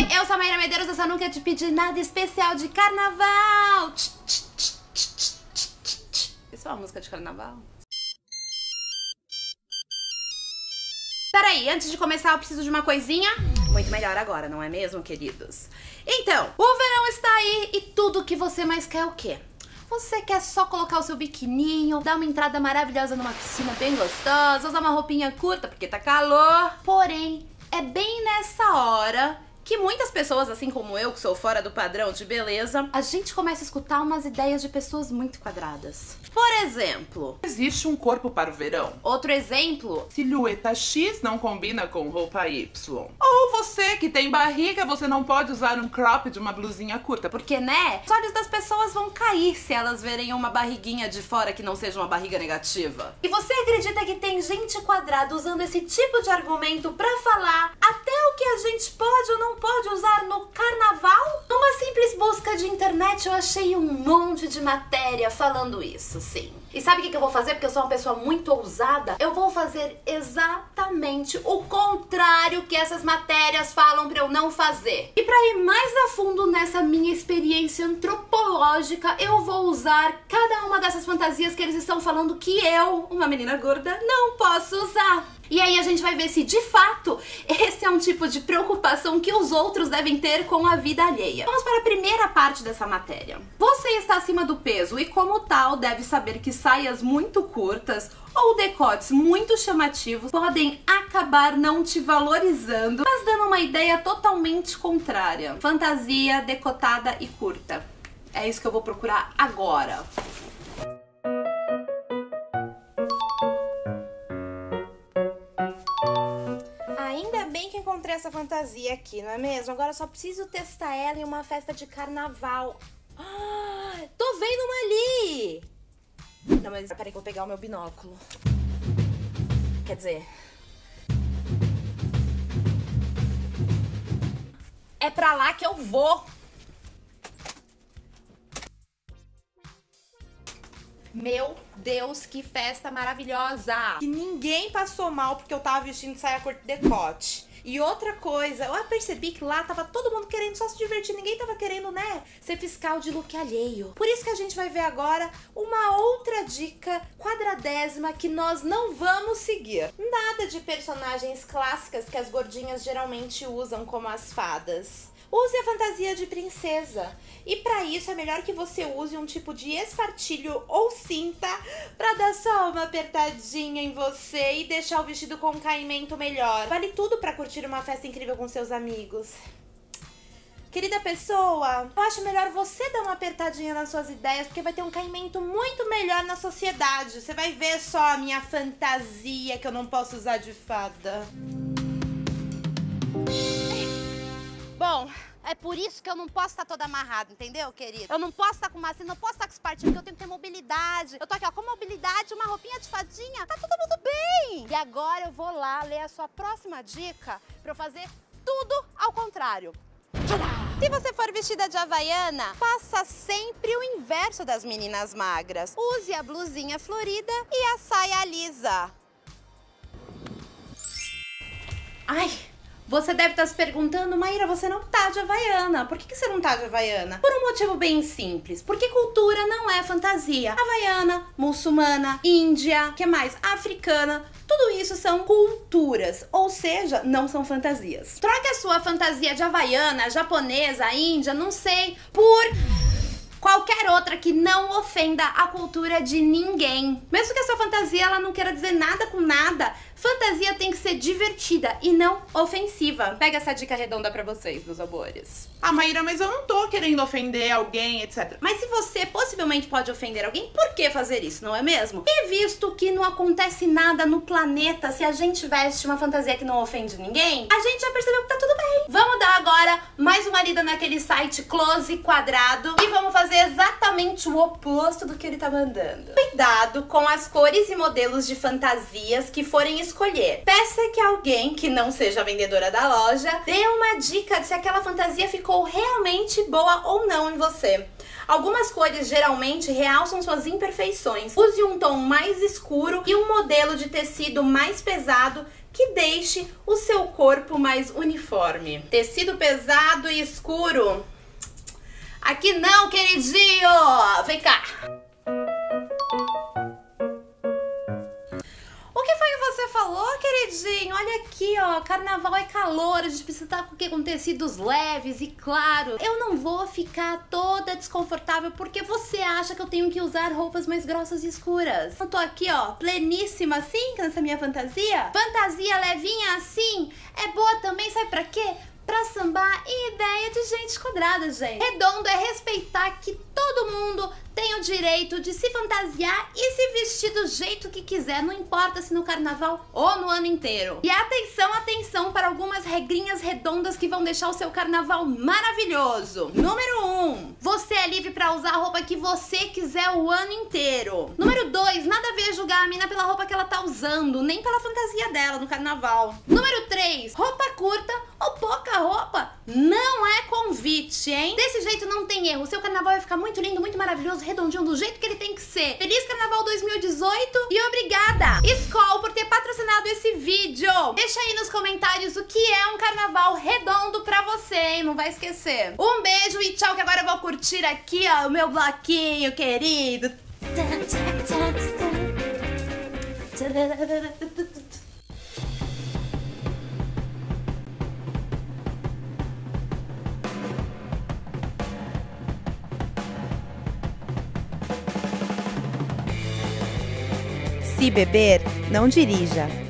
Oi, eu sou a Maíra Medeiros, eu só nunca te pedi nada especial de carnaval. Isso é uma música de carnaval? Peraí, antes de começar eu preciso de uma coisinha muito melhor agora, não é mesmo, queridos? Então, o verão está aí e tudo que você mais quer é o quê? Você quer só colocar o seu biquininho, dar uma entrada maravilhosa numa piscina bem gostosa, usar uma roupinha curta porque tá calor. Porém, é bem nessa hora que muitas pessoas, assim como eu, que sou fora do padrão de beleza, a gente começa a escutar umas ideias de pessoas muito quadradas. Por exemplo, Existe um corpo para o verão. outro exemplo, Silhueta X não combina com roupa Y. Ou você que tem barriga, você não pode usar um crop de uma blusinha curta. Porque né, os olhos das pessoas vão cair se elas verem uma barriguinha de fora que não seja uma barriga negativa. E você acredita que tem gente quadrada usando esse tipo de argumento pra falar até o que a gente pode ou não pode usar no carnaval? Numa simples busca de internet eu achei um monte de matéria falando isso, sim. E sabe o que eu vou fazer? Porque eu sou uma pessoa muito ousada. Eu vou fazer exatamente o contrário que essas matérias falam pra eu não fazer. E pra ir mais a fundo nessa minha experiência antropológica, eu vou usar cada uma dessas fantasias que eles estão falando que eu, uma menina gorda, não posso usar. E aí a gente vai ver se de fato um tipo de preocupação que os outros devem ter com a vida alheia. Vamos para a primeira parte dessa matéria. Você está acima do peso e como tal deve saber que saias muito curtas ou decotes muito chamativos podem acabar não te valorizando, mas dando uma ideia totalmente contrária. Fantasia decotada e curta. É isso que eu vou procurar agora. Encontrei essa fantasia aqui, não é mesmo? Agora só preciso testar ela em uma festa de carnaval. Ah, tô vendo uma ali! Não, mas peraí que eu vou pegar o meu binóculo. Quer dizer... É pra lá que eu vou! Meu Deus, que festa maravilhosa! Que ninguém passou mal porque eu tava vestindo saia curta e decote. E outra coisa, eu percebi que lá tava todo mundo querendo só se divertir, ninguém tava querendo, né, ser fiscal de look alheio. Por isso que a gente vai ver agora uma outra dica quadradésima que nós não vamos seguir. Nada de personagens clássicas que as gordinhas geralmente usam como as fadas. Use a fantasia de princesa. E pra isso é melhor que você use um tipo de espartilho ou cinta pra dar só uma apertadinha em você e deixar o vestido com um caimento melhor. Vale tudo pra curtir uma festa incrível com seus amigos. Querida pessoa, eu acho melhor você dar uma apertadinha nas suas ideias, porque vai ter um caimento muito melhor na sociedade. Você vai ver só a minha fantasia que eu não posso usar de fada. É por isso que eu não posso estar toda amarrada, entendeu, querido? Eu não posso estar com uma não posso estar com espartilho, porque eu tenho que ter mobilidade. Eu tô aqui, ó, com mobilidade, uma roupinha de fadinha, tá todo mundo bem. E agora eu vou lá ler a sua próxima dica pra eu fazer tudo ao contrário. Se você for vestida de havaiana, faça sempre o inverso das meninas magras. Use a blusinha florida e a saia lisa. Ai, você deve estar se perguntando, Maíra, você não tá de Havaiana. Por que, que você não tá de Havaiana? Por um motivo bem simples. Porque cultura não é fantasia. Havaiana, muçulmana, índia, que mais? Africana. Tudo isso são culturas, ou seja, não são fantasias. Troque a sua fantasia de havaiana, japonesa, índia, não sei, por qualquer outra que não ofenda a cultura de ninguém. Mesmo que a sua fantasia ela não queira dizer nada com nada, fantasia tem que ser divertida e não ofensiva. Pega essa dica redonda pra vocês, meus amores. Ah, Maíra, mas eu não tô querendo ofender alguém, etc. Mas se você possivelmente pode ofender alguém, por que fazer isso, não é mesmo? E visto que não acontece nada no planeta se a gente veste uma fantasia que não ofende ninguém, a gente já percebeu que tá tudo bem. Vamos dar agora mais uma lida naquele site close quadrado e vamos fazer exatamente o oposto do que ele tá mandando. Cuidado com as cores e modelos de fantasias que forem escolher. Peça que alguém que não seja a vendedora da loja dê uma dica de se aquela fantasia ficou realmente boa ou não em você. Algumas cores geralmente realçam suas imperfeições. Use um tom mais escuro e um modelo de tecido mais pesado que deixe o seu corpo mais uniforme. Tecido pesado e escuro. Aqui não, queridinho! Vem cá! Queridinho? Olha aqui, ó. Carnaval é calor, a gente precisa estar com o quê? Com tecidos leves e claro. Eu não vou ficar toda desconfortável porque você acha que eu tenho que usar roupas mais grossas e escuras. Eu tô aqui, ó, pleníssima assim, nessa minha fantasia. Fantasia levinha assim é boa também, sabe pra quê? Pra sambar em ideia de gente quadrada, gente. Redondo é respeitar que todo mundo tem o direito de se fantasiar e se vestir do jeito que quiser, não importa se no carnaval ou no ano inteiro. E atenção, atenção para algumas regrinhas redondas que vão deixar o seu carnaval maravilhoso. Número 1, um, você é livre para usar a roupa que você quiser o ano inteiro. Número 2, nada a ver julgar a mina pela roupa que ela tá usando, nem pela fantasia dela no carnaval. Número 3, roupa curta ou pouca roupa não é convite, hein? Desse jeito não tem erro. O seu carnaval vai ficar muito lindo, muito maravilhoso, redondinho, do jeito que ele tem que ser. Feliz Carnaval 2018 e obrigada, Skol, por ter patrocinado esse vídeo. Deixa aí nos comentários o que é um carnaval redondo pra você, hein? Não vai esquecer. Um beijo e tchau, que agora eu vou curtir aqui, ó, o meu bloquinho querido. Se beber, não dirija.